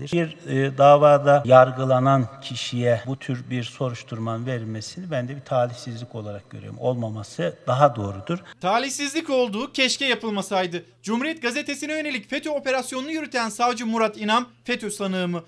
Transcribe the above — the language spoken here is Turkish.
verilmelidir. Bir e, davada yargılanan kişiye bu tür bir soruşturmanın verilmesini ben de bir talihsizlik olarak görüyorum. Olmaması daha doğrudur. Talihsizlik olduğu keşke yapılmasaydı. Cumhuriyet gazetesine yönelik FETÖ operasyonunu yürüten savcı Murat İnam, FETÖ sanığı mı?